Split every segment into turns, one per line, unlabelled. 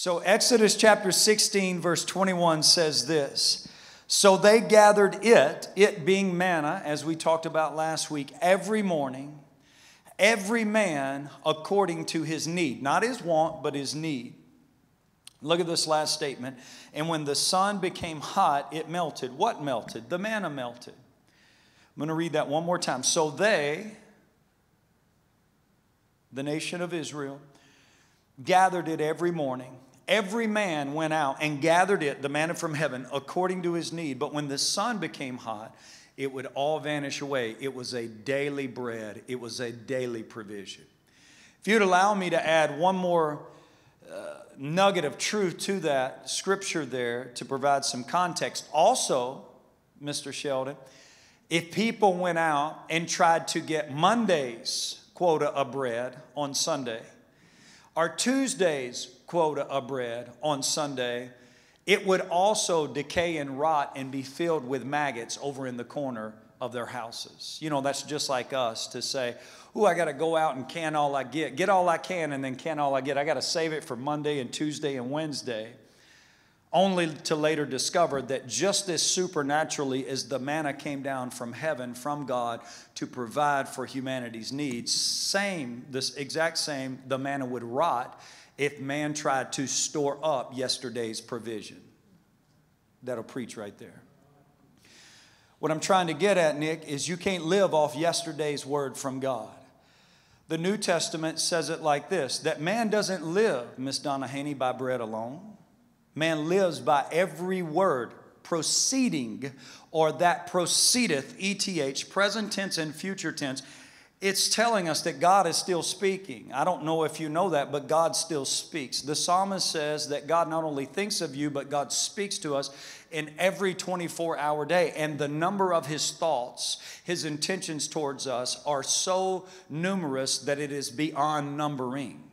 So, Exodus chapter 16, verse 21 says this So they gathered it, it being manna, as we talked about last week, every morning, every man according to his need. Not his want, but his need. Look at this last statement. And when the sun became hot, it melted. What melted? The manna melted. I'm going to read that one more time. So they, the nation of Israel, gathered it every morning Every man went out and gathered it, the manna from heaven, according to his need. But when the sun became hot, it would all vanish away. It was a daily bread, it was a daily provision. If you'd allow me to add one more uh, nugget of truth to that scripture there to provide some context. Also, Mr. Sheldon, if people went out and tried to get Monday's quota of bread on Sunday, or Tuesday's quota of bread on Sunday, it would also decay and rot and be filled with maggots over in the corner of their houses. You know, that's just like us to say, Oh, I got to go out and can all I get, get all I can, and then can all I get. I got to save it for Monday and Tuesday and Wednesday. Only to later discover that just as supernaturally as the manna came down from heaven from God to provide for humanity's needs, same, this exact same, the manna would rot if man tried to store up yesterday's provision. That'll preach right there. What I'm trying to get at, Nick, is you can't live off yesterday's word from God. The New Testament says it like this that man doesn't live, Miss Donna Haney, by bread alone. Man lives by every word proceeding or that proceedeth, ETH, present tense and future tense, it's telling us that God is still speaking. I don't know if you know that, but God still speaks. The psalmist says that God not only thinks of you, but God speaks to us in every 24 hour day. And the number of his thoughts, his intentions towards us are so numerous that it is beyond numbering.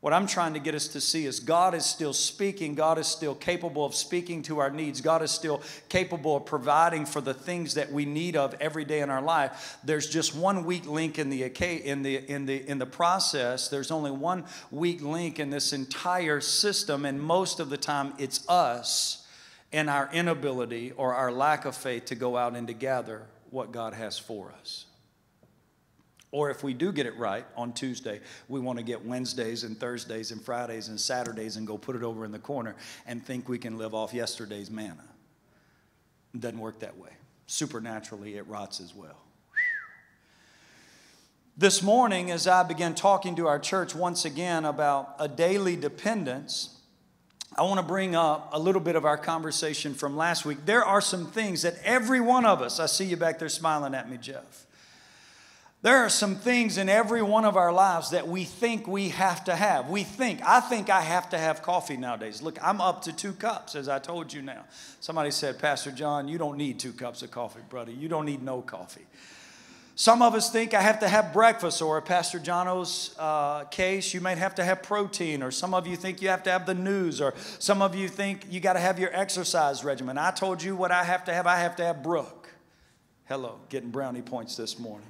What I'm trying to get us to see is God is still speaking. God is still capable of speaking to our needs. God is still capable of providing for the things that we need of every day in our life. There's just one weak link in the in the in the in the process. There's only one weak link in this entire system and most of the time it's us and our inability or our lack of faith to go out and to gather what God has for us. Or if we do get it right on Tuesday, we want to get Wednesdays and Thursdays and Fridays and Saturdays and go put it over in the corner and think we can live off yesterday's manna. It doesn't work that way. Supernaturally, it rots as well. This morning, as I began talking to our church once again about a daily dependence, I want to bring up a little bit of our conversation from last week. There are some things that every one of us, I see you back there smiling at me, Jeff there are some things in every one of our lives that we think we have to have. We think, I think I have to have coffee nowadays. Look, I'm up to two cups, as I told you now. Somebody said, Pastor John, you don't need two cups of coffee, brother. You don't need no coffee. Some of us think I have to have breakfast, or Pastor Jono's uh, case, you might have to have protein, or some of you think you have to have the news, or some of you think you got to have your exercise regimen. I told you what I have to have. I have to have Brooke. Hello, getting brownie points this morning.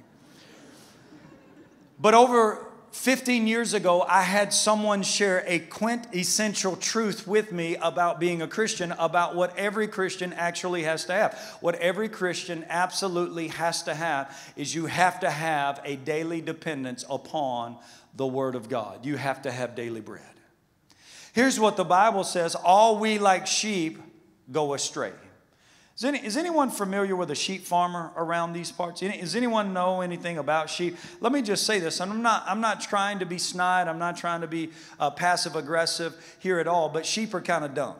But over 15 years ago, I had someone share a quintessential truth with me about being a Christian, about what every Christian actually has to have. What every Christian absolutely has to have is you have to have a daily dependence upon the Word of God. You have to have daily bread. Here's what the Bible says All we like sheep go astray. Is, any, is, anyone familiar with a sheep farmer around these parts? Does anyone know anything about sheep? Let me just say this. I'm not, I'm not trying to be snide. I'm not trying to be uh, passive aggressive here at all, but sheep are kind of dumb.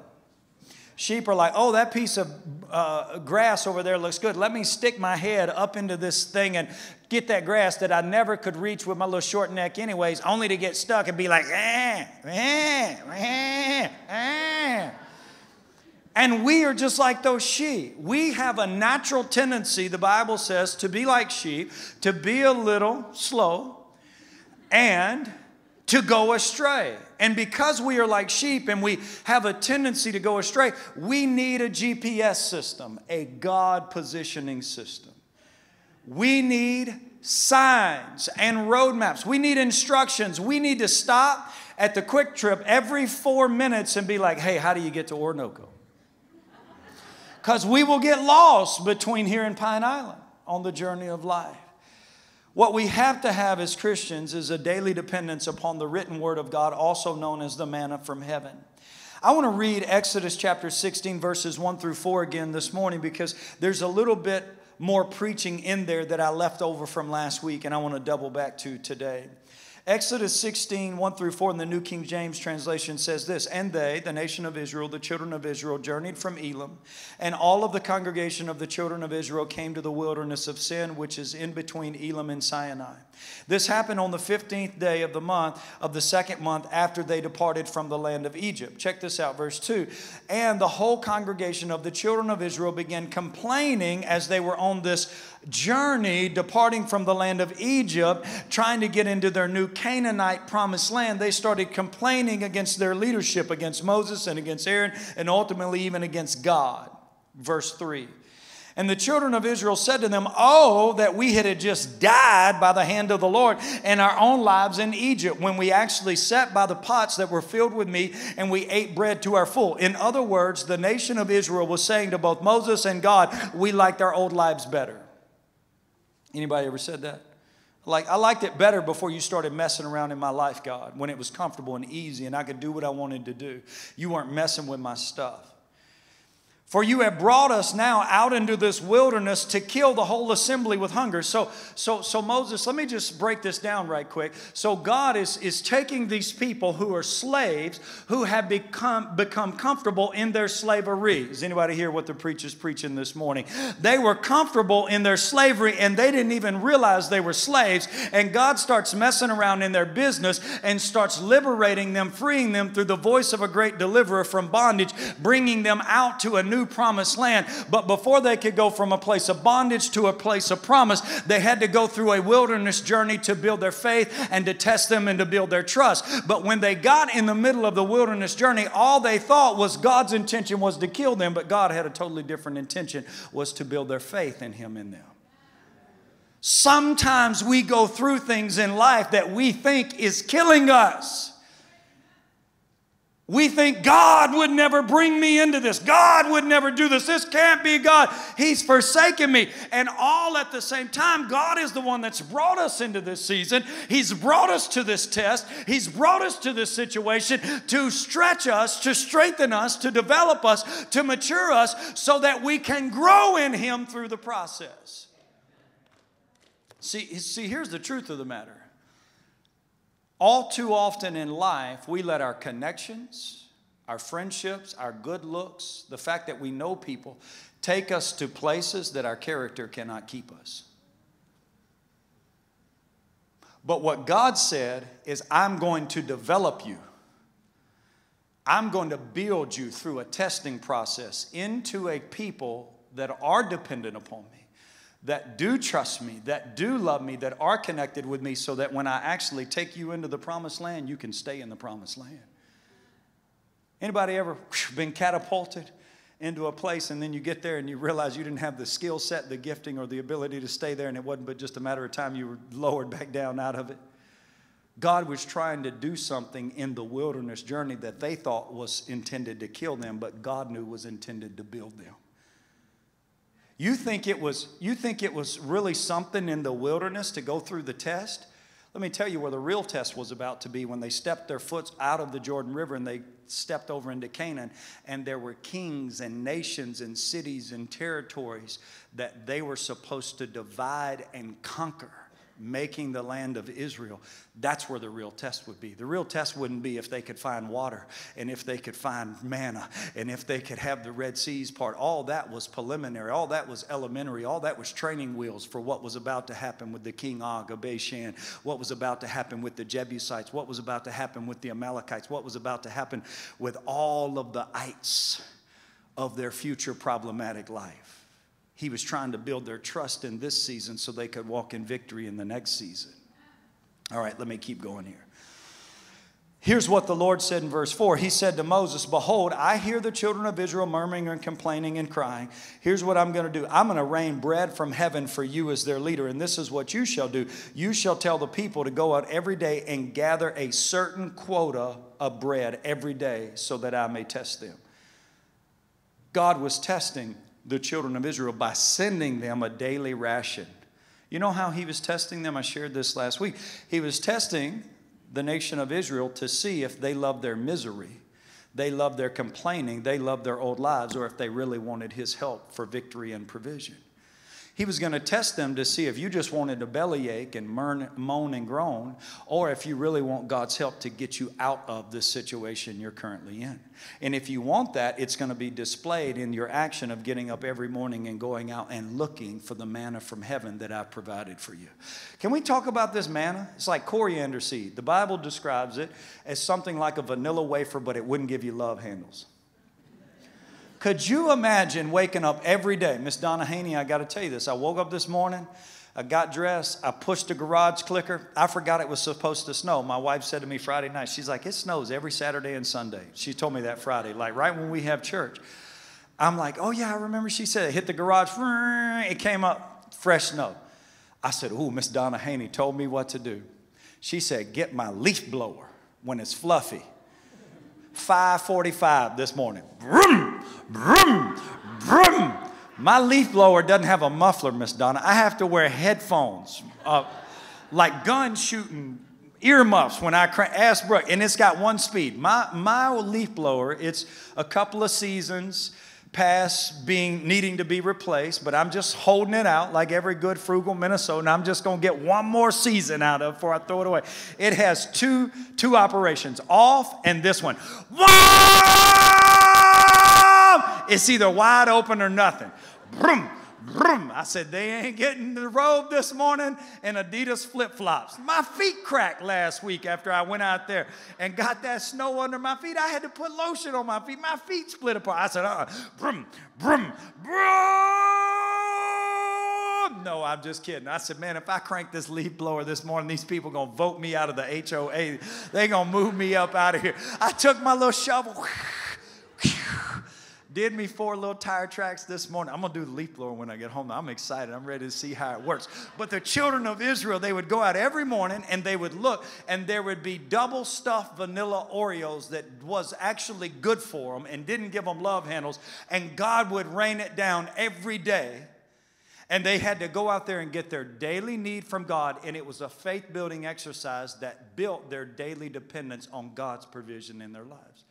Sheep are like, oh, that piece of uh, grass over there looks good. Let me stick my head up into this thing and get that grass that I never could reach with my little short neck, anyways, only to get stuck and be like, eh, eh, eh, eh. And we are just like those sheep. We have a natural tendency, the Bible says, to be like sheep, to be a little slow, and to go astray. And because we are like sheep and we have a tendency to go astray, we need a GPS system, a God positioning system. We need signs and roadmaps. We need instructions. We need to stop at the Kwik Trip every four minutes and be like, hey, how do you get to Oronoco? Because we will get lost between here and Pine Island on the journey of life. What we have to have as Christians is a daily dependence upon the written word of God, also known as the manna from heaven. I want to read Exodus chapter 16, verses 1 through 4 again this morning because there's a little bit more preaching in there that I left over from last week, and I want to double back to today. Exodus 16, 1 through 4 in the New King James translation says this And they, the nation of Israel, the children of Israel, journeyed from Elim, and all of the congregation of the children of Israel came to the wilderness of Sin, which is in between Elim and Sinai. This happened on the 15th day of the month of the second month after they departed from the land of Egypt. Check this out, verse 2. And the whole congregation of the children of Israel began complaining as they were on this journey departing from the land of Egypt, trying to get into their new Canaanite promised land. They started complaining against their leadership, against Moses and against Aaron, and ultimately even against God. Verse 3. And the children of Israel said to them, Oh, that we had just died by the hand of the Lord in our own lives in Egypt, when we actually sat by the pots that were filled with meat and we ate bread to our full. In other words, the nation of Israel was saying to both Moses and God, We liked our old lives better. Anybody ever said that? Like, I liked it better before you started messing around in my life, God, when it was comfortable and easy and I could do what I wanted to do. You weren't messing with my stuff. For you have brought us now out into this wilderness to kill the whole assembly with hunger. So, so, so Moses, let me just break this down right quick. So God is, is taking these people who are slaves, who have become, become comfortable in their slavery. Does anybody hear what the preacher's preaching this morning? They were comfortable in their slavery and they didn't even realize they were slaves. And God starts messing around in their business and starts liberating them, freeing them through the voice of a great deliverer from bondage, bringing them out to a new new promised land. But before they could go from a place of bondage to a place of promise, they had to go through a wilderness journey to build their faith and to test them and to build their trust. But when they got in the middle of the wilderness journey, all they thought was God's intention was to kill them, but God had a totally different intention was to build their faith in him in them. Sometimes we go through things in life that we think is killing us. We think God would never bring me into this. God would never do this. This can't be God. He's forsaken me. And all at the same time, God is the one that's brought us into this season. He's brought us to this test. He's brought us to this situation to stretch us, to strengthen us, to develop us, to mature us so that we can grow in Him through the process. See, see here's the truth of the matter all too often in life, we let our connections, our friendships, our good looks, the fact that we know people, take us to places that our character cannot keep us. But what God said is, I'm going to develop you. I'm going to build you through a testing process into a people that are dependent upon me that do trust me, that do love me, that are connected with me, so that when I actually take you into the promised land, you can stay in the promised land. Anybody ever been catapulted into a place and then you get there and you realize you didn't have the skill set, the gifting, or the ability to stay there, and it wasn't but just a matter of time you were lowered back down out of it? God was trying to do something in the wilderness journey that they thought was intended to kill them, but God knew was intended to build them. You think it was you think it was really something in the wilderness to go through the test? Let me tell you where the real test was about to be when they stepped their foot out of the Jordan River and they stepped over into Canaan and there were kings and nations and cities and territories that they were supposed to divide and conquer making the land of Israel, that's where the real test would be. The real test wouldn't be if they could find water and if they could find manna and if they could have the Red Seas part. All that was preliminary. All that was elementary. All that was training wheels for what was about to happen with the king Og of Bashan, what was about to happen with the Jebusites, what was about to happen with the Amalekites, what was about to happen with all of the ites of their future problematic life. He was trying to build their trust in this season so they could walk in victory in the next season. All right, let me keep going here. Here's what the Lord said in verse 4. He said to Moses, Behold, I hear the children of Israel murmuring and complaining and crying. Here's what I'm going to do I'm going to rain bread from heaven for you as their leader. And this is what you shall do. You shall tell the people to go out every day and gather a certain quota of bread every day so that I may test them. God was testing the children of Israel by sending them a daily ration. You know how he was testing them? I shared this last week. He was testing the nation of Israel to see if they loved their misery, they loved their complaining, they loved their old lives, or if they really wanted his help for victory and provision. He was going to test them to see if you just wanted a bellyache and moan and groan, or if you really want God's help to get you out of the situation you're currently in. And if you want that, it's going to be displayed in your action of getting up every morning and going out and looking for the manna from heaven that I've provided for you. Can we talk about this manna? It's like coriander seed. The Bible describes it as something like a vanilla wafer, but it wouldn't give you love handles. Could you imagine waking up every day? Miss Donna Haney, I got to tell you this. I woke up this morning, I got dressed, I pushed the garage clicker. I forgot it was supposed to snow. My wife said to me Friday night, she's like, it snows every Saturday and Sunday. She told me that Friday, like right when we have church. I'm like, oh yeah, I remember she said it hit the garage, it came up, fresh snow. I said, oh, Miss Donna Haney told me what to do. She said, get my leaf blower when it's fluffy. 545 this morning. Vroom, vroom, vroom. My leaf blower doesn't have a muffler, Miss Donna. I have to wear headphones, uh, like gun shooting earmuffs when I. Ask Brooke, and it's got one speed. My my leaf blower, it's a couple of seasons past being needing to be replaced, but I'm just holding it out like every good frugal Minnesotan. I'm just going to get one more season out of before I throw it away. It has two two operations, off and this one. It's either wide open or nothing. Vroom, vroom. I said, they ain't getting the robe this morning and Adidas flip flops. My feet cracked last week after I went out there and got that snow under my feet. I had to put lotion on my feet. My feet split apart. I said, uh vroom, vroom. No, I'm just kidding. I said, man, if I crank this leaf blower this morning, these people going to vote me out of the HOA. they going to move me up out of here. I took my little shovel did me four little tire tracks this morning. I'm going to do the leaf blower when I get home. I'm excited. I'm ready to see how it works. But the children of Israel, they would go out every morning and they would look, and there would be double stuffed vanilla Oreos that was actually good for them and didn't give them love handles. And God would rain it down every day. And they had to go out there and get their daily need from God. And it was a faith building exercise that built their daily dependence on God's provision in their lives.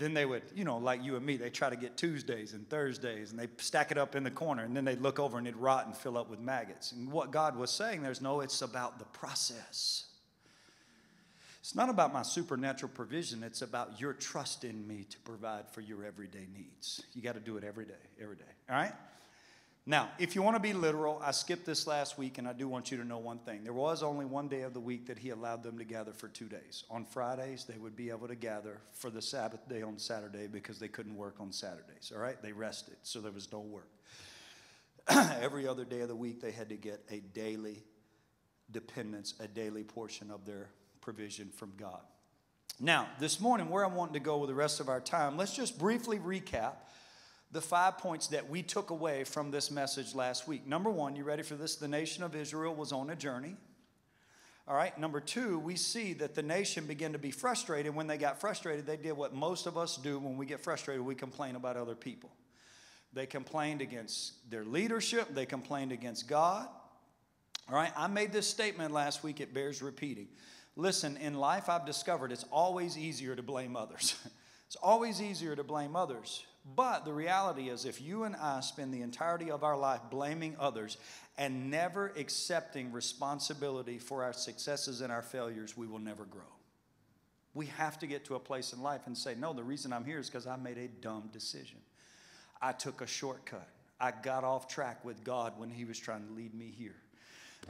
Then they would, you know, like you and me, they try to get Tuesdays and Thursdays and they stack it up in the corner and then they'd look over and it'd rot and fill up with maggots. And what God was saying, there's no, it's about the process. It's not about my supernatural provision, it's about your trust in me to provide for your everyday needs. You got to do it every day, every day. All right? Now, if you want to be literal, I skipped this last week, and I do want you to know one thing. There was only one day of the week that he allowed them to gather for two days. On Fridays, they would be able to gather for the Sabbath day on Saturday because they couldn't work on Saturdays, all right? They rested, so there was no work. Every other day of the week, they had to get a daily dependence, a daily portion of their provision from God. Now, this morning, where I'm wanting to go with the rest of our time, let's just briefly recap the five points that we took away from this message last week. Number one, you ready for this? The nation of Israel was on a journey. All right, number two, we see that the nation began to be frustrated. When they got frustrated, they did what most of us do when we get frustrated we complain about other people. They complained against their leadership, they complained against God. All right, I made this statement last week, it bears repeating. Listen, in life, I've discovered it's always easier to blame others. it's always easier to blame others. But the reality is, if you and I spend the entirety of our life blaming others and never accepting responsibility for our successes and our failures, we will never grow. We have to get to a place in life and say, no, the reason I'm here is because I made a dumb decision. I took a shortcut. I got off track with God when He was trying to lead me here.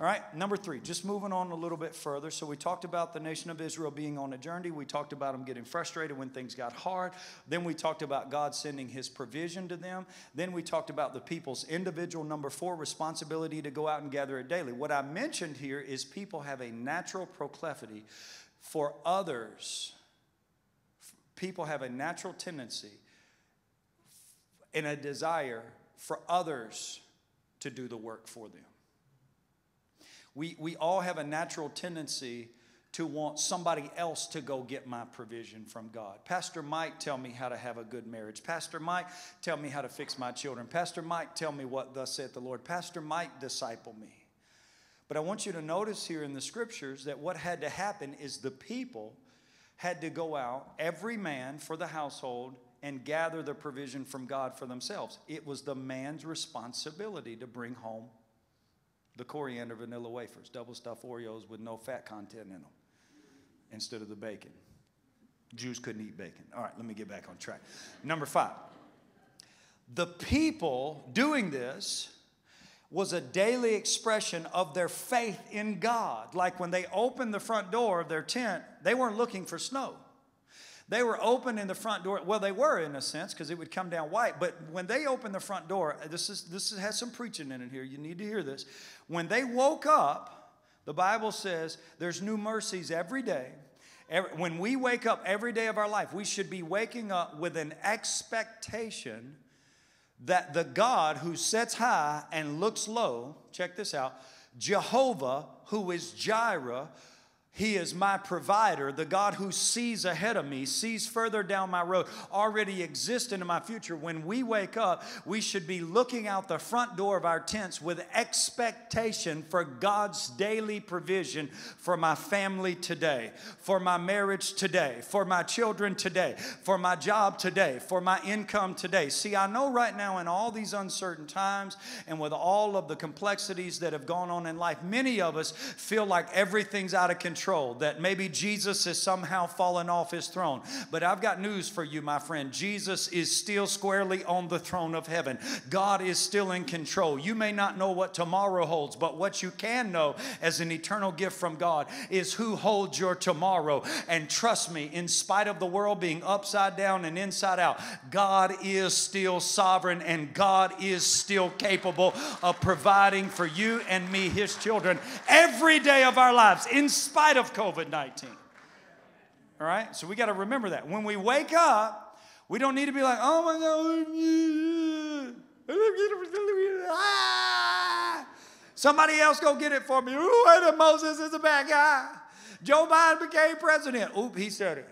All right, number three, just moving on a little bit further. So, we talked about the nation of Israel being on a journey. We talked about them getting frustrated when things got hard. Then we talked about God sending his provision to them. Then we talked about the people's individual, number four, responsibility to go out and gather it daily. What I mentioned here is people have a natural proclivity for others. People have a natural tendency and a desire for others to do the work for them. We, we all have a natural tendency to want somebody else to go get my provision from God. Pastor Mike, tell me how to have a good marriage. Pastor Mike, tell me how to fix my children. Pastor Mike, tell me what thus saith the Lord. Pastor Mike, disciple me. But I want you to notice here in the scriptures that what had to happen is the people had to go out, every man for the household, and gather the provision from God for themselves. It was the man's responsibility to bring home the coriander vanilla wafers, double stuffed Oreos with no fat content in them instead of the bacon. Jews couldn't eat bacon. All right, let me get back on track. Number five. The people doing this was a daily expression of their faith in God. Like when they opened the front door of their tent, they weren't looking for snow. They were open in the front door. Well, they were in a sense because it would come down white. But when they opened the front door, uh, this is this has some preaching in it here. You need to hear this. When they woke up, the Bible says there's new mercies every day. when we wake up every day of our life, we should be waking up with an expectation that the God who sets high and looks low, check this out, Jehovah, who is Jireh, he is my provider, the God who sees ahead of me, sees further down my road, already exists into my future. When we wake up, we should be looking out the front door of our tents with expectation for God's daily provision for my family today, for my marriage today, for my children today, for my job today, for my income today. See, I know right now in all these uncertain times and with all of the complexities that have gone on in life, many of us feel like everything's out of control control, that maybe Jesus has somehow fallen off his throne. But I've got news for you, my friend. Jesus is still squarely on the throne of heaven. God is still in control. You may not know what tomorrow holds, but what you can know as an eternal gift from God is who holds your tomorrow. And trust me, in spite of the world being upside down and inside out, God is still sovereign and God is still capable of providing for you and me, his children, every day of our lives, in spite of COVID 19. All right? So we got to remember that. When we wake up, we don't need to be like, oh my God. Ah! Somebody else go get it for me. Ooh, Moses is a bad guy. Joe Biden became president. Oop, he said it.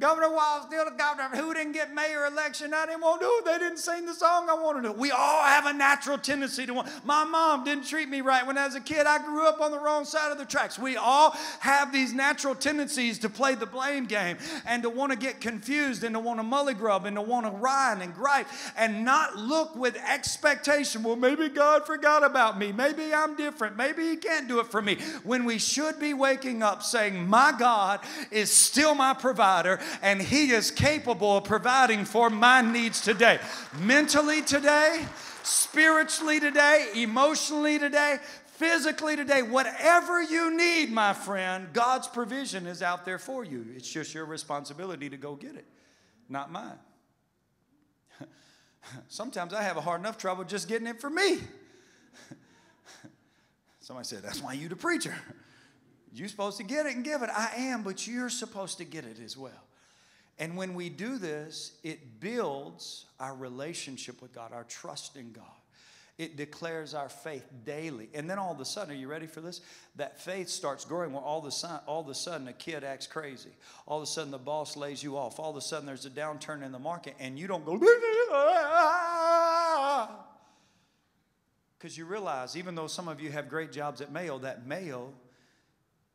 Governor Walz still the governor. Who didn't get mayor election? I didn't want to do it. They didn't sing the song I wanted to. We all have a natural tendency to want. My mom didn't treat me right when I was a kid. I grew up on the wrong side of the tracks. We all have these natural tendencies to play the blame game and to want to get confused and to want to mullygrub and to want to whine and gripe and not look with expectation. Well, maybe God forgot about me. Maybe I'm different. Maybe He can't do it for me. When we should be waking up saying, My God is still my provider and He is capable of providing for my needs today. Mentally today, spiritually today, emotionally today, physically today, whatever you need, my friend, God's provision is out there for you. It's just your responsibility to go get it, not mine. Sometimes I have a hard enough trouble just getting it for me. Somebody said, That's why you the preacher. You're supposed to get it and give it. I am, but you're supposed to get it as well. And when we do this, it builds our relationship with God, our trust in God. It declares our faith daily. And then all of a sudden, are you ready for this? That faith starts growing where all of, a sudden, all of a sudden a kid acts crazy. All of a sudden the boss lays you off. All of a sudden there's a downturn in the market and you don't go, because you realize, even though some of you have great jobs at Mayo, that Mayo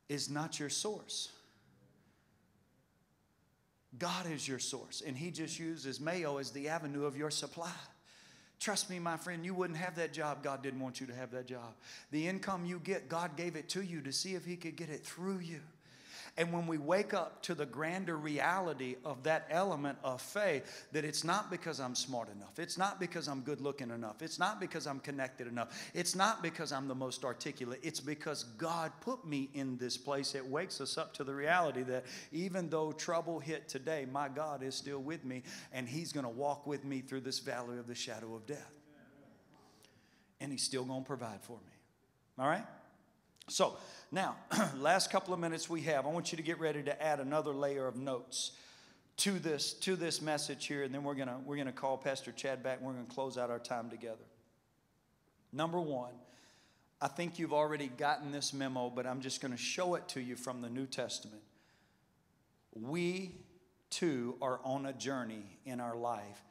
is not your source. God is your source, and He just uses Mayo as the avenue of your supply. Trust me, my friend, you wouldn't have that job. God didn't want you to have that job. The income you get, God gave it to you to see if He could get it through you. And when we wake up to the grander reality of that element of faith, that it's not because I'm smart enough, it's not because I'm good looking enough, it's not because I'm connected enough, it's not because I'm the most articulate, it's because God put me in this place. It wakes us up to the reality that even though trouble hit today, my God is still with me and He's going to walk with me through this valley of the shadow of death. And He's still going to provide for me. All right? So, now, last couple of minutes we have, I want you to get ready to add another layer of notes to this, to this message here, and then we're gonna, we're gonna call Pastor Chad back and we're gonna close out our time together. Number one, I think you've already gotten this memo, but I'm just gonna show it to you from the New Testament. We too are on a journey in our life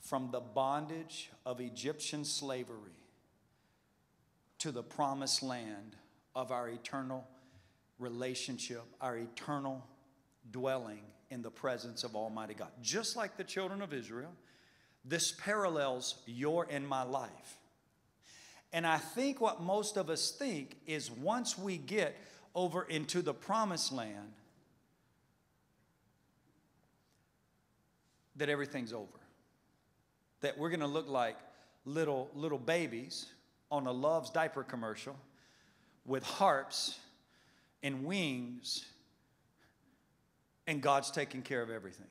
from the bondage of Egyptian slavery to the promised land of our eternal relationship, our eternal dwelling in the presence of Almighty God. Just like the children of Israel, this parallels your and my life. And I think what most of us think is once we get over into the promised land, that everything's over. That we're going to look like little little babies on a Luvs diaper commercial with harps and wings, and God's taking care of everything.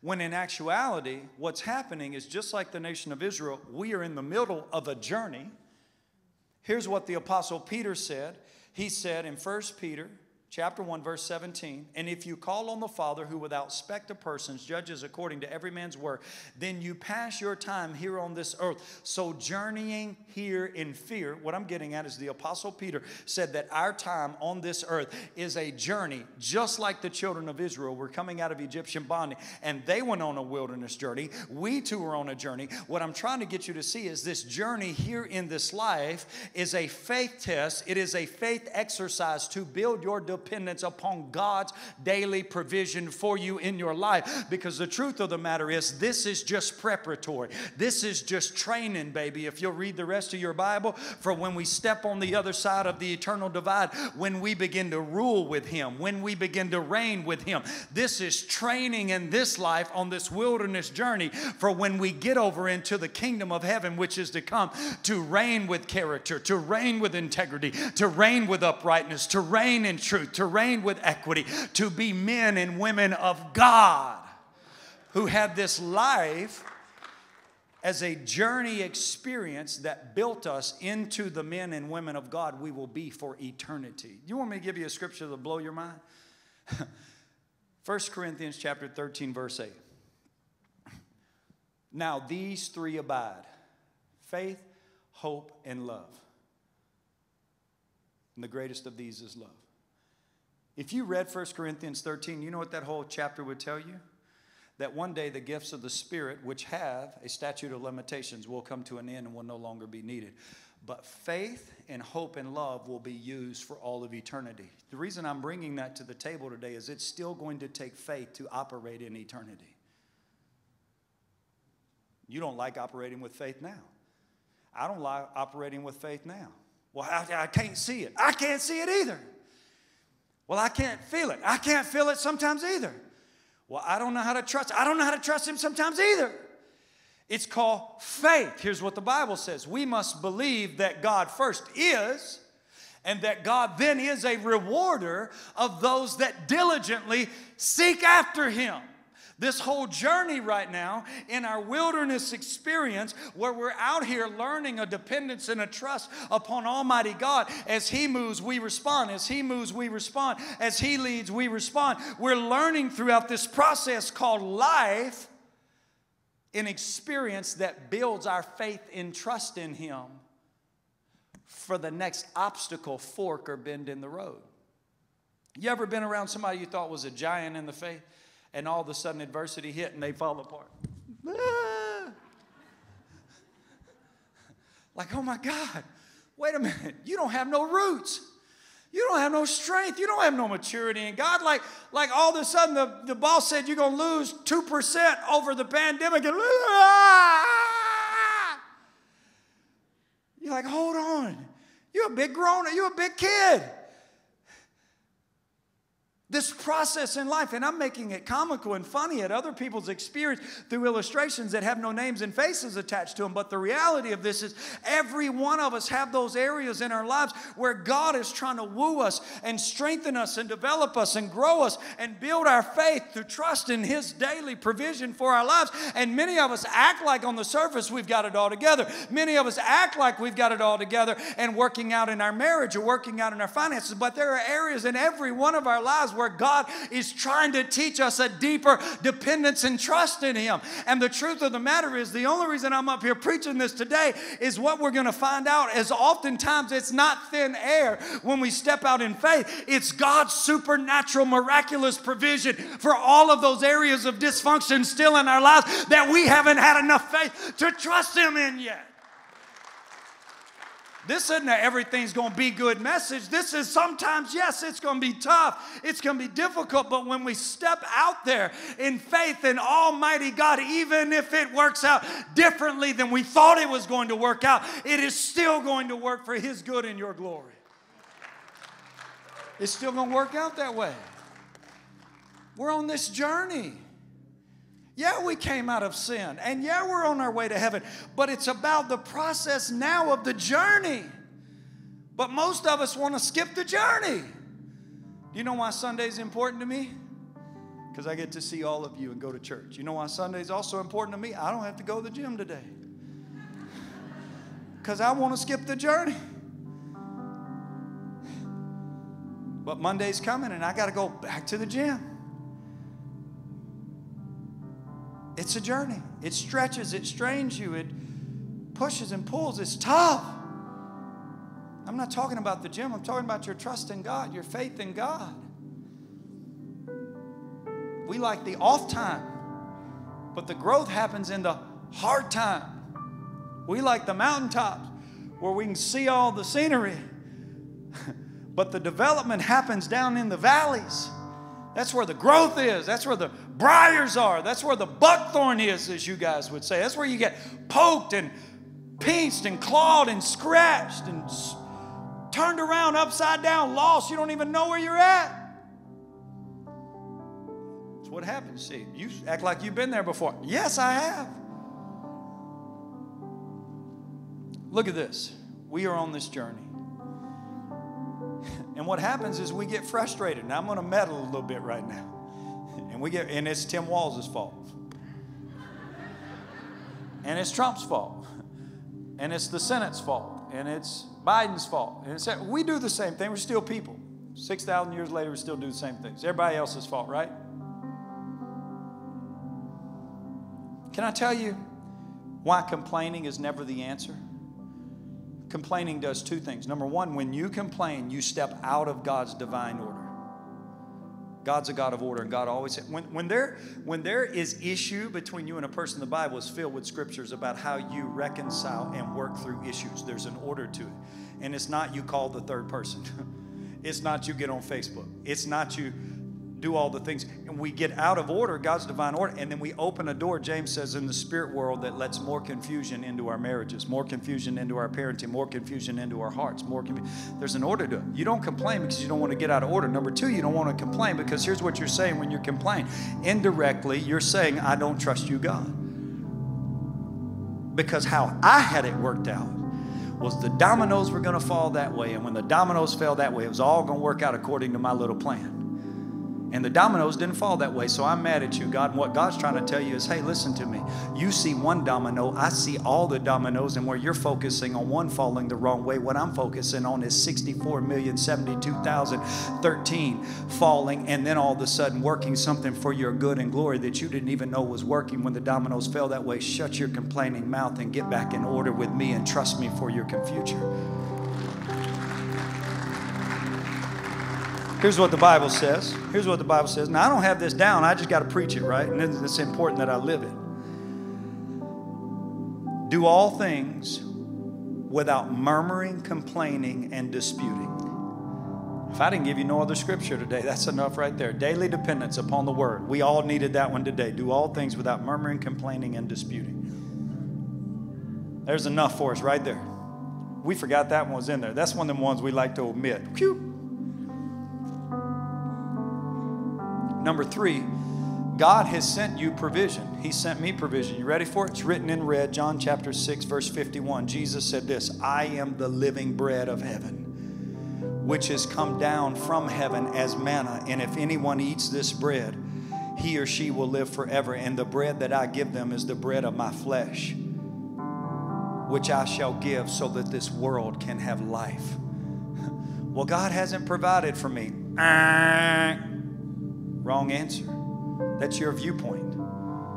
When in actuality, what's happening is just like the nation of Israel, we are in the middle of a journey. Here's what the Apostle Peter said. He said in 1 Peter chapter 1 verse 17 and if you call on the father who without spect of persons judges according to every man's work then you pass your time here on this earth so journeying here in fear. What i'm getting at is the apostle peter said that our time on this earth is a journey just like the children of israel were coming out of egyptian bondage and they went on a wilderness journey. We too are on a journey. What i'm trying to get you to see is this journey here in this life is a faith test. It is a faith exercise to build your upon God's daily provision for you in your life. Because the truth of the matter is, this is just preparatory. This is just training, baby. If you'll read the rest of your Bible, for when we step on the other side of the eternal divide, when we begin to rule with Him, when we begin to reign with Him. This is training in this life on this wilderness journey for when we get over into the kingdom of heaven, which is to come to reign with character, to reign with integrity, to reign with uprightness, to reign in truth, to reign with equity, to be men and women of God who had this life as a journey experience that built us into the men and women of God we will be for eternity. You want me to give you a scripture that'll blow your mind? 1 Corinthians chapter 13 verse 8. Now these three abide: faith, hope, and love. And the greatest of these is love. If you read 1 Corinthians 13, you know what that whole chapter would tell you? That one day the gifts of the Spirit, which have a statute of limitations, will come to an end and will no longer be needed. But faith and hope and love will be used for all of eternity. The reason I'm bringing that to the table today is it's still going to take faith to operate in eternity. You don't like operating with faith now. I don't like operating with faith now. Well, I, I can't see it. I can't see it either. Well, I can't feel it. I can't feel it sometimes either. Well, I don't know how to trust. I don't know how to trust him sometimes either. It's called faith. Here's what the Bible says We must believe that God first is, and that God then is a rewarder of those that diligently seek after him. This whole journey right now in our wilderness experience, where we're out here learning a dependence and a trust upon Almighty God. As He moves, we respond. As He moves, we respond. As He leads, we respond. We're learning throughout this process called life an experience that builds our faith and trust in Him for the next obstacle, fork, or bend in the road. You ever been around somebody you thought was a giant in the faith? And all of a sudden adversity hit and they fall apart. Ah. Like, oh my God, wait a minute, you don't have no roots. You don't have no strength. You don't have no maturity in God. Like, like all of a sudden the, the boss said you're going to lose 2% over the pandemic. And, ah! You're like, hold on. You're a big grown, you're a big kid. This process in life, and I'm making it comical and funny at other people's experience through illustrations that have no names and faces attached to them. But the reality of this is every one of us have those areas in our lives where God is trying to woo us and strengthen us and develop us and grow us and build our faith through trust in His daily provision for our lives. And many of us act like on the surface we've got it all together. Many of us act like we've got it all together and working out in our marriage or working out in our finances. But there are areas in every one of our lives where where God is trying to teach us a deeper dependence and trust in Him. And the truth of the matter is, the only reason I'm up here preaching this today is what we're going to find out is oftentimes it's not thin air when we step out in faith, it's God's supernatural, miraculous provision for all of those areas of dysfunction still in our lives that we haven't had enough faith to trust Him in yet. This isn't a everything's going to be good message. This is sometimes, yes, it's going to be tough. It's going to be difficult. But when we step out there in faith in Almighty God, even if it works out differently than we thought it was going to work out, it is still going to work for His good and your glory. It's still going to work out that way. We're on this journey. Yeah, we came out of sin, and yeah, we're on our way to heaven, but it's about the process now of the journey. But most of us want to skip the journey. Do you know why Sunday is important to me? Because I get to see all of you and go to church. You know why Sunday is also important to me? I don't have to go to the gym today. Because I want to skip the journey. But Monday's coming and I got to go back to the gym. It's a journey. It stretches, it strains you, it pushes and pulls. It's tough. I'm not talking about the gym, I'm talking about your trust in God, your faith in God. We like the off time, but the growth happens in the hard time. We like the mountaintops where we can see all the scenery, but the development happens down in the valleys. That's where the growth is. That's where the briars are. That's where the buckthorn is, as you guys would say. That's where you get poked and pinched and clawed and scratched and turned around upside down, lost. You don't even know where you're at. That's what happens. See, you act like you've been there before. Yes, I have. Look at this. We are on this journey. And what happens is we get frustrated. Now I'm going to meddle a little bit right now. And we get and it's Tim Walz' fault. And it's Trump's fault. And it's the Senate's fault. And it's Biden's fault. And it's, we do the same thing. We're still people. 6,000 years later, we still do the same things. Everybody else's fault, right? Can I tell you why complaining is never the answer? Complaining does two things. Number one, when you complain, you step out of God's divine order. God's a God of order, and God always when when there when there is issue between you and a person, the Bible is filled with scriptures about how you reconcile and work through issues. There's an order to it, and it's not you call the third person. it's not you get on Facebook. It's not you do all the things. And we get out of order, God's divine order, and then we open a door, James says, in the spirit world that lets more confusion into our marriages, more confusion into our parenting, more confusion into our hearts, more confu- There's an order to it. You don't complain because you don't want to get out of order. Number two, you don't want to complain because here's what you're saying when you complain. Indirectly, you're saying, I don't trust you, God. Because how I had it worked out was the dominoes were going to fall that way. And when the dominoes fell that way, it was all going to work out according to my little plan. And the dominoes didn't fall that way. So I'm mad at you, God. And what God's trying to tell you is hey, listen to me. You see one domino, I see all the dominoes. And where you're focusing on one falling the wrong way, what I'm focusing on is 64,072,013 falling. And then all of a sudden working something for your good and glory that you didn't even know was working when the dominoes fell that way. Shut your complaining mouth and get back in order with me and trust me for your future. Here's what the Bible says. Here's what the Bible says. Now, I don't have this down. I just got to preach it, right? And it's important that I live it. Do all things without murmuring, complaining, and disputing. If I didn't give you no other scripture today, that's enough right there. Daily dependence upon the word. We all needed that one today. Do all things without murmuring, complaining, and disputing. There's enough for us right there. We forgot that one was in there. That's one of the ones we like to omit. Number three, God has sent you provision. He sent me provision. You ready for it? It's written in red, John chapter 6, verse 51. Jesus said this I am the living bread of heaven, which has come down from heaven as manna. And if anyone eats this bread, he or she will live forever. And the bread that I give them is the bread of my flesh, which I shall give so that this world can have life. Well, God hasn't provided for me. Ah. Wrong answer. That's your viewpoint.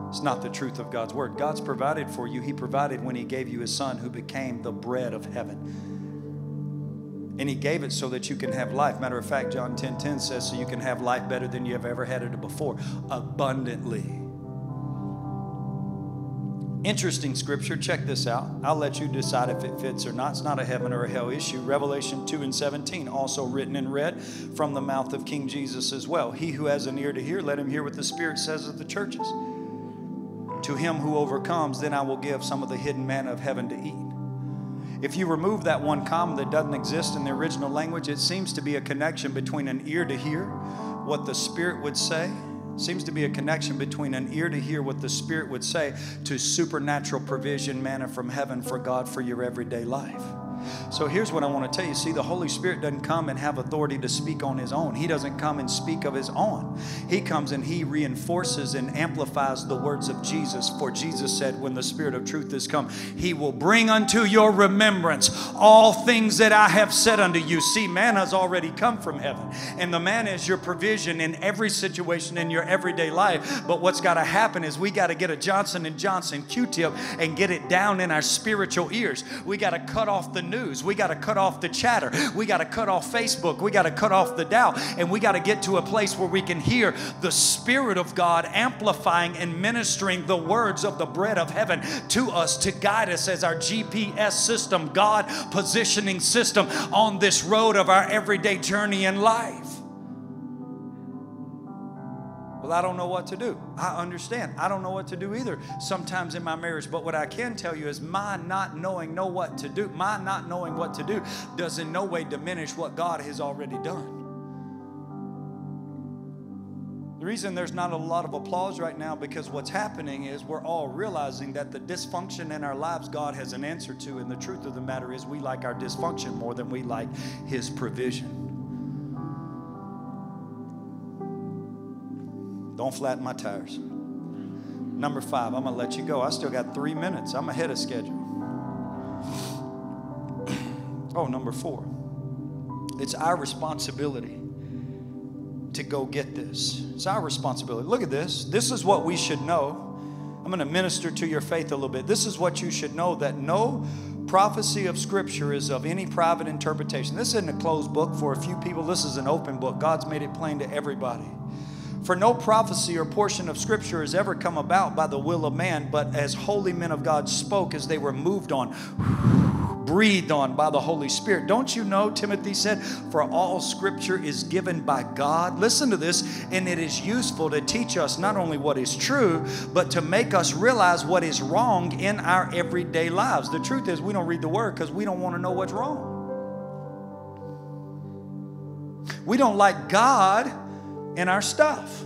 It's not the truth of God's word. God's provided for you. He provided when He gave you His Son, who became the bread of heaven. And He gave it so that you can have life. Matter of fact, John 10 10 says, so you can have life better than you have ever had it before, abundantly. Interesting scripture. Check this out. I'll let you decide if it fits or not. It's not a heaven or a hell issue. Revelation 2 and 17, also written in red from the mouth of King Jesus as well. He who has an ear to hear, let him hear what the Spirit says of the churches. To him who overcomes, then I will give some of the hidden manna of heaven to eat. If you remove that one comma that doesn't exist in the original language, it seems to be a connection between an ear to hear what the Spirit would say Seems to be a connection between an ear to hear what the Spirit would say to supernatural provision, manna from heaven for God for your everyday life. So here's what I want to tell you. See, the Holy Spirit doesn't come and have authority to speak on his own. He doesn't come and speak of his own. He comes and he reinforces and amplifies the words of Jesus. For Jesus said, When the Spirit of truth is come, he will bring unto your remembrance all things that I have said unto you. See, manna's already come from heaven. And the manna is your provision in every situation in your everyday life. But what's got to happen is we got to get a Johnson and Johnson Q-tip and get it down in our spiritual ears. We got to cut off the news. We got to cut off the chatter. We got to cut off Facebook. We got to cut off the doubt. And we got to get to a place where we can hear the Spirit of God amplifying and ministering the words of the bread of heaven to us to guide us as our GPS system, God positioning system on this road of our everyday journey in life. Well, I don't know what to do. I understand. I don't know what to do either sometimes in my marriage. But what I can tell you is my not knowing know what to do, my not knowing what to do does in no way diminish what God has already done. The reason there's not a lot of applause right now because what's happening is we're all realizing that the dysfunction in our lives God has an answer to. And the truth of the matter is we like our dysfunction more than we like His provision. Don't flatten my tires. Number five, I'm going to let you go. I still got three minutes. I'm ahead of schedule. Oh, number four, it's our responsibility to go get this. It's our responsibility. Look at this. This is what we should know. I'm going to minister to your faith a little bit. This is what you should know that no prophecy of Scripture is of any private interpretation. This isn't a closed book for a few people, this is an open book. God's made it plain to everybody. For no prophecy or portion of Scripture has ever come about by the will of man, but as holy men of God spoke as they were moved on, breathed on by the Holy Spirit. Don't you know, Timothy said, for all Scripture is given by God? Listen to this, and it is useful to teach us not only what is true, but to make us realize what is wrong in our everyday lives. The truth is, we don't read the Word because we don't want to know what's wrong. We don't like God in our stuff.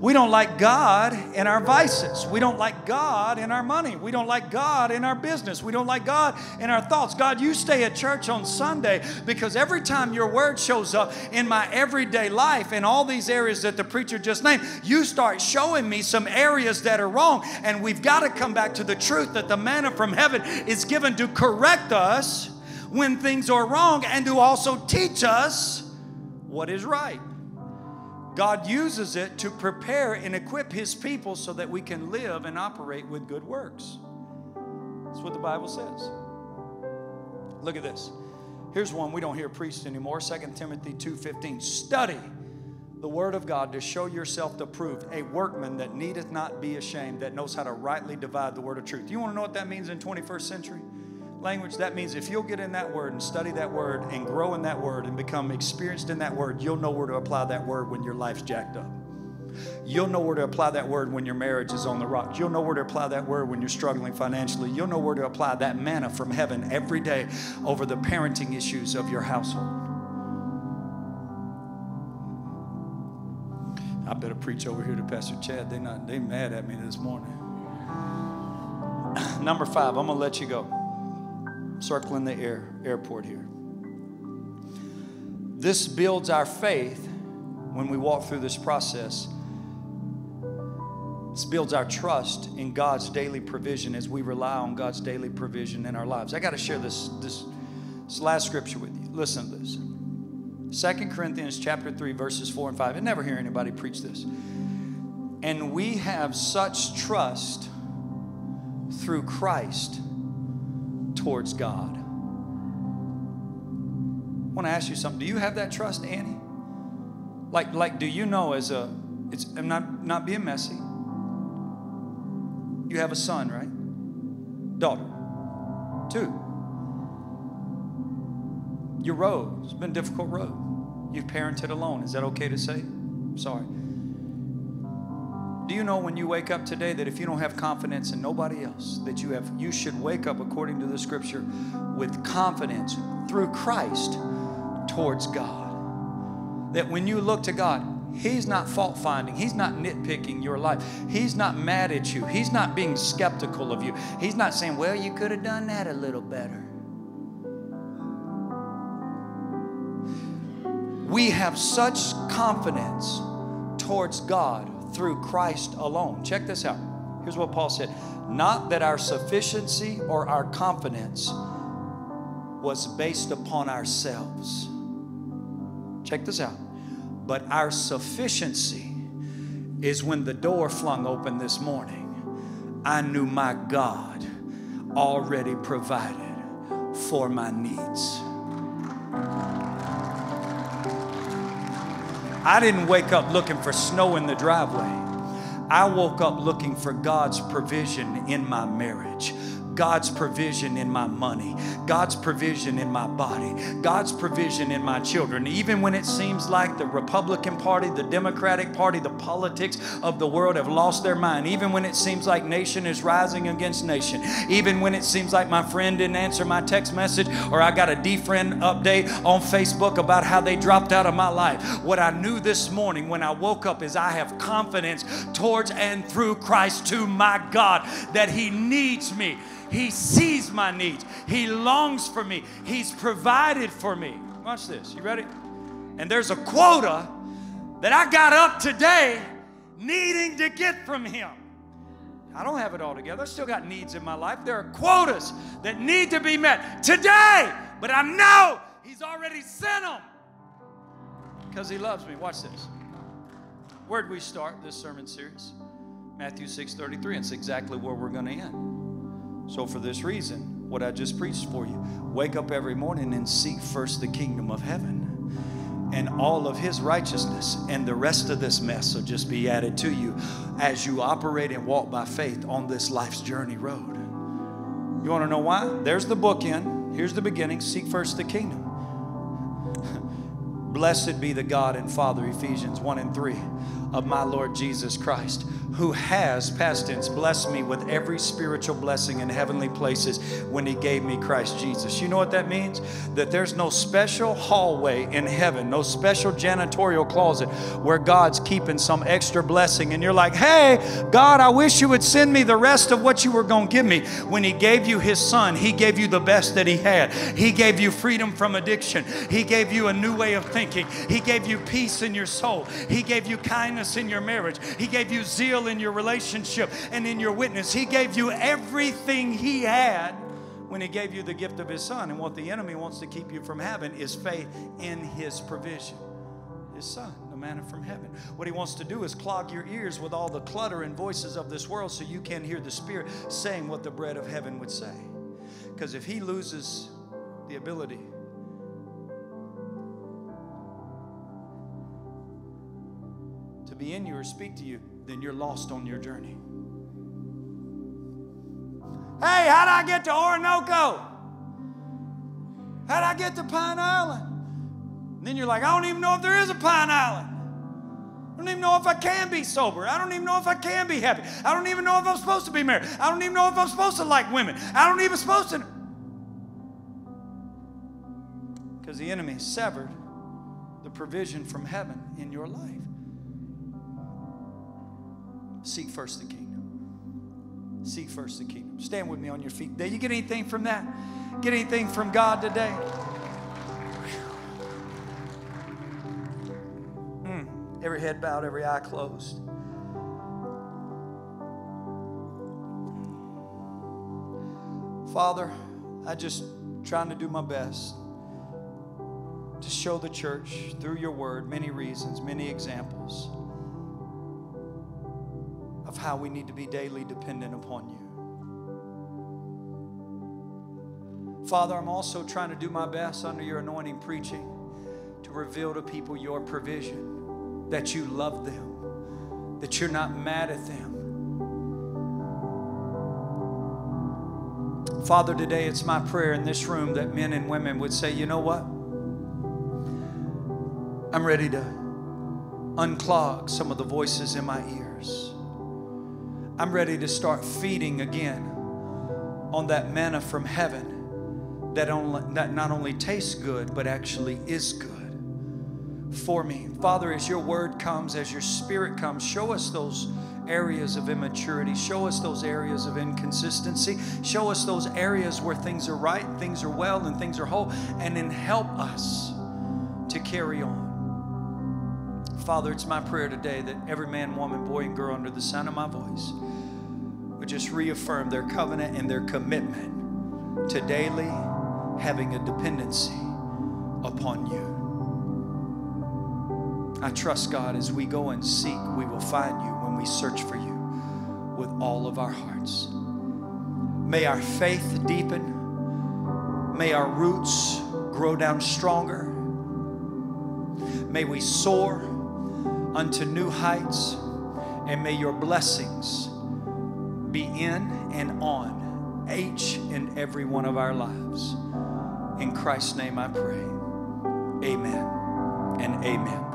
We don't like God in our vices. We don't like God in our money. We don't like God in our business. We don't like God in our thoughts. God, you stay at church on Sunday because every time your word shows up in my everyday life in all these areas that the preacher just named, you start showing me some areas that are wrong. And we've got to come back to the truth that the manna from heaven is given to correct us when things are wrong and to also teach us what is right. God uses it to prepare and equip His people so that we can live and operate with good works. That's what the Bible says. Look at this. Here's one we don't hear preached anymore 2 Timothy 2:15. Study the word of God to show yourself approved, a workman that needeth not be ashamed, that knows how to rightly divide the word of truth. You want to know what that means in 21st century? Language, that means if you'll get in that word and study that word and grow in that word and become experienced in that word, you'll know where to apply that word when your life's jacked up. You'll know where to apply that word when your marriage is on the rocks. You'll know where to apply that word when you're struggling financially. You'll know where to apply that manna from heaven every day over the parenting issues of your household. I better preach over here to Pastor Chad. They not they mad at me this morning. Number five, I'm gonna let you go. Circling the air airport here. This builds our faith when we walk through this process. This builds our trust in God's daily provision as we rely on God's daily provision in our lives. I got to share this, this, this last scripture with you. Listen to this. 2 Corinthians chapter 3, verses 4 and 5. I never hear anybody preach this. And we have such trust through Christ towards God. I want to ask you something. Do you have that trust, Annie? Like, like, do you know as a it's I'm not not being messy. You have a son, right? Daughter. Two. Your road, it's been a difficult road. You've parented alone. Is that okay to say? Sorry. Do you know when you wake up today that if you don't have confidence in nobody else, that you have you should wake up according to the scripture with confidence through Christ towards God. That when you look to God, He's not fault finding. He's not nitpicking your life. He's not mad at you. He's not being skeptical of you. He's not saying, Well, you could have done that a little better. we have such confidence towards God through Christ alone. Check this out. Here's what Paul said Not that our sufficiency or our confidence was based upon ourselves. Check this out. But our sufficiency is when the door flung open this morning. I knew my God already provided for my needs. I didn't wake up looking for snow in the driveway. I woke up looking for God's provision in my marriage. God's provision in my money, God's provision in my body, God's provision in my children. Even when it seems like the Republican Party, the Democratic Party, the politics of the world have lost their mind, even when it seems like nation is rising against nation, even when it seems like my friend didn't answer my text message or I got a defriend update on Facebook about how they dropped out of my life. What I knew this morning when I woke up is I have confidence towards and through Christ to my God that He needs me. He sees my needs. He longs for me. He's provided for me. Watch this. You ready? And there's a quota that I got up today needing to get from Him. I don't have it all together. I still got needs in my life. There are quotas that need to be met today, but I know He's already sent them because He loves me. Watch this. Where'd we start this sermon series? Matthew 6 33. It's exactly where we're going to end. So, for this reason, what I just preached for you, wake up every morning and seek first the kingdom of heaven and all of his righteousness, and the rest of this mess will just be added to you as you operate and walk by faith on this life's journey road. You want to know why? There's the book bookend. Here's the beginning. Seek first the kingdom. Blessed be the God and Father, Ephesians 1 and 3, of my Lord Jesus Christ who has, past tense, blessed me with every spiritual blessing in heavenly places when He gave me Christ Jesus. You know what that means? That there's no special hallway in heaven, no special janitorial closet where God's keeping some extra blessing. And you're like, hey, God, I wish you would send me the rest of what you were going to give me. When He gave you His Son, He gave you the best that He had. He gave you freedom from addiction, He gave you a new way of thinking, He gave you peace in your soul, He gave you kindness in your marriage, He gave you zeal in your relationship and in your witness. He gave you everything He had when He gave you the gift of His Son. And what the enemy wants to keep you from having is faith in His provision. His Son, the manna from heaven. What He wants to do is clog your ears with all the clutter and voices of this world so you can't hear the Spirit saying what the bread of heaven would say. Because if He loses the ability, to be in you or speak to you, then you're lost on your journey. Hey, how'd I get to Oronoco? How'd I get to Pine Island? And then you're like, I don't even know if there is a Pine Island. I don't even know if I can be sober. I don't even know if I can be happy. I don't even know if I'm supposed to be married. I don't even know if I'm supposed to like women. I don't even supposed to. Because the enemy severed the provision from heaven in your life. Seek first the kingdom. Seek first the kingdom. Stand with me on your feet. Did you get anything from that? Get anything from God today? Mm. Every head bowed, every eye closed. Father, I just trying to do my best to show the church through your word many reasons, many examples of how we need to be daily dependent upon you. Father, I'm also trying to do my best under your anointing preaching to reveal to people your provision, that you love them, that you're not mad at them. Father, today it's my prayer in this room that men and women would say, you know what? I'm ready to unclog some of the voices in my ears. I'm ready to start feeding again on that manna from heaven that, only, that not only tastes good, but actually is good for me. Father, as your word comes, as your spirit comes, show us those areas of immaturity. Show us those areas of inconsistency. Show us those areas where things are right, things are well, and things are whole. And then help us to carry on. Father, it's my prayer today that every man, woman, boy, and girl under the sound of my voice would just reaffirm their covenant and their commitment to daily having a dependency upon you. I trust God as we go and seek, we will find you when we search for you with all of our hearts. May our faith deepen. May our roots grow down stronger. May we soar unto new heights, and may your blessings be in and on each and every one of our lives. In Christ's name I pray. Amen and amen.